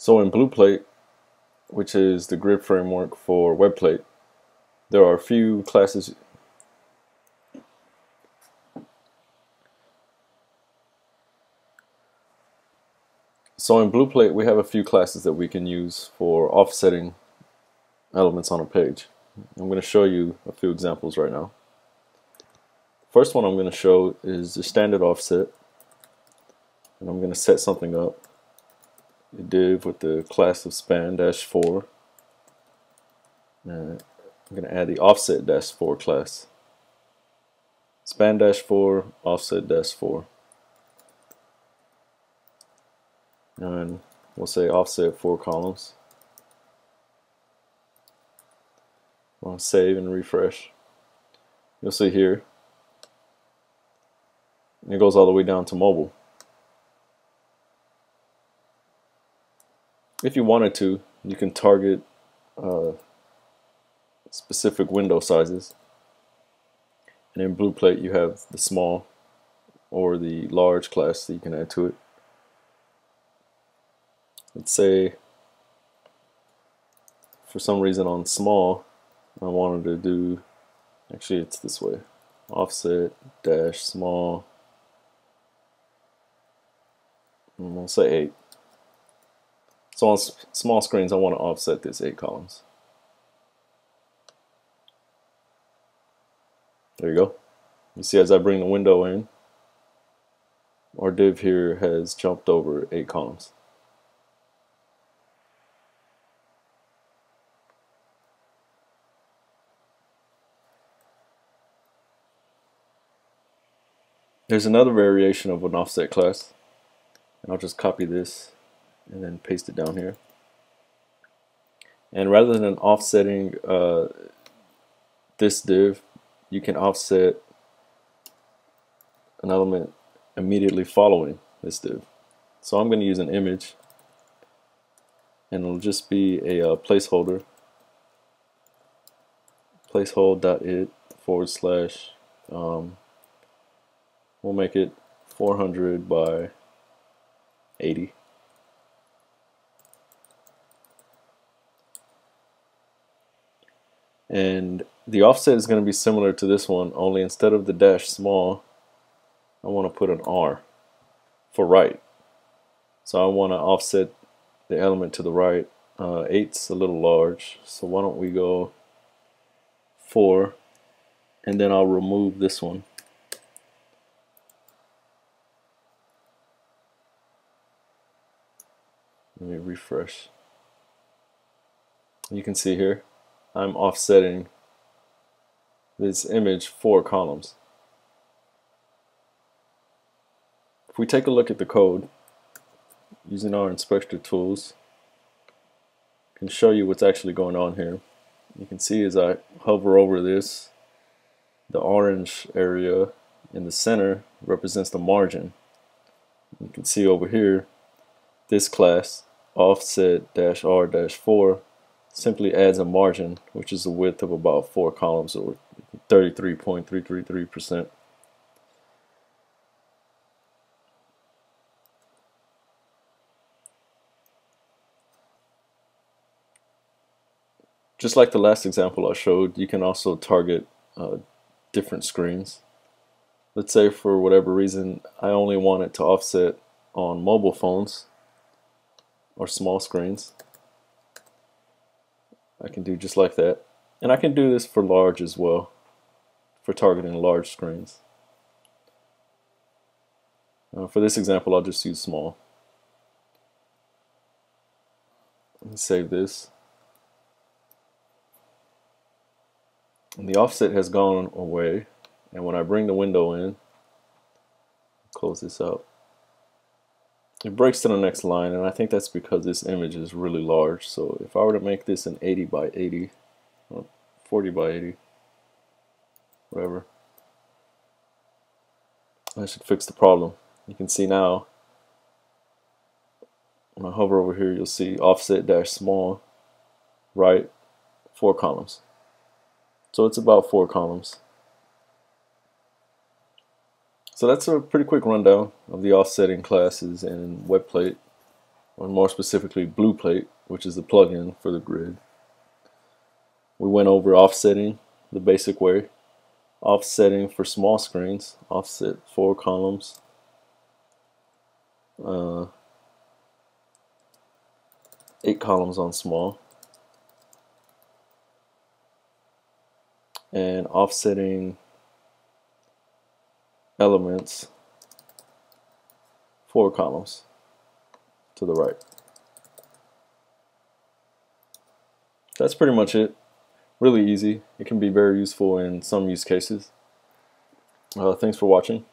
So in BluePlate, which is the grid framework for WebPlate, there are a few classes So in BluePlate, we have a few classes that we can use for offsetting elements on a page. I'm going to show you a few examples right now. First one I'm going to show is the standard offset. And I'm going to set something up. A div with the class of span-4. And I'm going to add the offset dash 4 class. Span dash 4, offset dash 4. And we'll say offset 4 columns. I'll save and refresh. You'll see here it goes all the way down to mobile. If you wanted to, you can target uh, specific window sizes. And in BluePlate, you have the small or the large class that you can add to it. Let's say for some reason on small, I wanted to do, actually it's this way, offset dash small and we'll say 8. So on small screens, I want to offset this 8 columns. There you go. You see as I bring the window in, our div here has jumped over 8 columns. There's another variation of an offset class and I'll just copy this and then paste it down here. And rather than offsetting uh, this div you can offset an element immediately following this div. So I'm going to use an image and it'll just be a uh, placeholder. Placehold.it forward slash um, we'll make it 400 by 80. And the offset is going to be similar to this one, only instead of the dash small, I want to put an R for right. So I want to offset the element to the right. Uh, 8's a little large, so why don't we go 4, and then I'll remove this one. Let me refresh. You can see here, I'm offsetting this image four columns. If we take a look at the code, using our inspector tools, I can show you what's actually going on here. You can see as I hover over this, the orange area in the center represents the margin. You can see over here, this class offset-r-4 simply adds a margin, which is a width of about four columns or 33.333%. Just like the last example I showed, you can also target uh, different screens. Let's say for whatever reason I only want it to offset on mobile phones or small screens. I can do just like that. And I can do this for large as well, for targeting large screens. Uh, for this example, I'll just use small. Me save this. And the offset has gone away. And when I bring the window in, close this out, it breaks to the next line and I think that's because this image is really large. So if I were to make this an 80 by 80 or 40 by 80 whatever I should fix the problem. You can see now when I hover over here you'll see offset dash small right four columns. So it's about four columns so that's a pretty quick rundown of the offsetting classes in WebPlate or more specifically BluePlate, which is the plugin for the grid. We went over offsetting the basic way, offsetting for small screens, offset four columns, uh, eight columns on small, and offsetting elements four columns to the right. That's pretty much it. Really easy. It can be very useful in some use cases. Uh, thanks for watching.